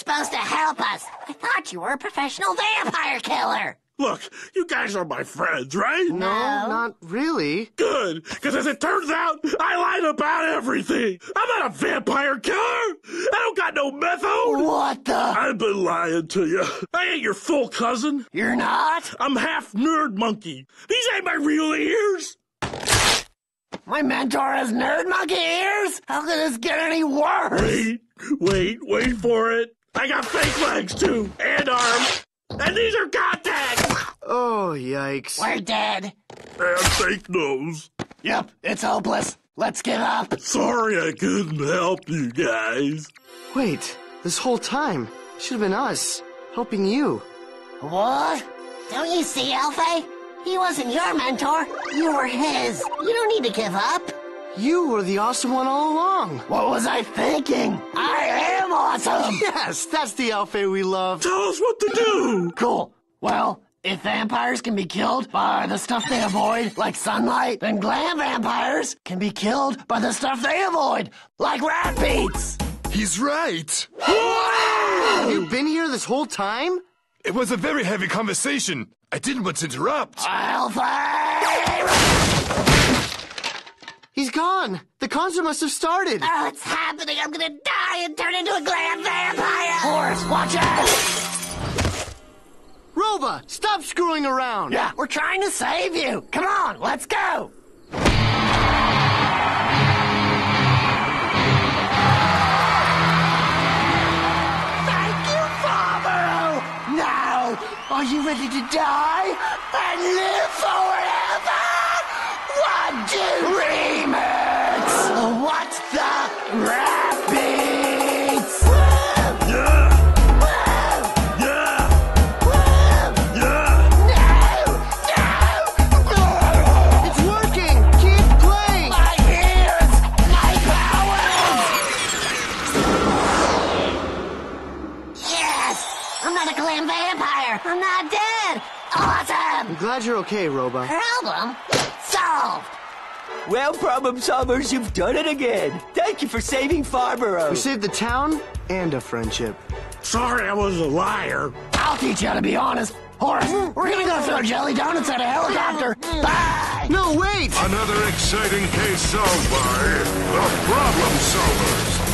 supposed to help us. I thought you were a professional vampire killer. Look, you guys are my friends, right? No, not really. Good, because as it turns out, I lied about everything. I'm not a vampire killer. I don't got no method. What the? I've been lying to you. I ain't your full cousin. You're not? I'm half nerd monkey. These ain't my real ears. My mentor has nerd monkey ears? How could this get any worse? Wait, wait, wait for it. I got fake legs too, and arms. And these are contacts! Oh, yikes. We're dead. And fake nose. Yep, it's hopeless. Let's give up. Sorry I couldn't help you guys. Wait, this whole time, should have been us, helping you. What? Don't you see, Alfe? He wasn't your mentor. You were his. You don't need to give up. You were the awesome one all along. What was I thinking? I am awesome. Yes, that's the Alfe we love. Tell us what to do. Cool. Well, if vampires can be killed by the stuff they avoid, like sunlight, then glam vampires can be killed by the stuff they avoid, like rat beats. He's right. Have you been here this whole time? It was a very heavy conversation. I didn't want to interrupt. Alfe! He's gone. The concert must have started. Oh, it's happening. I'm gonna die and turn into a glam vampire. Horace, watch out. Roba, stop screwing around. Yeah, we're trying to save you. Come on, let's go. Thank you, Farboro. Now, are you ready to die and live forever? I'm not dead! Awesome! I'm glad you're okay, Roba. Problem solved! Well, problem solvers, you've done it again. Thank you for saving Farboro. We saved the town and a friendship. Sorry I was a liar. I'll teach you how to be honest. Horace, we're gonna go throw jelly donuts at a helicopter. Bye! No, wait! Another exciting case solved by the Problem Solverz.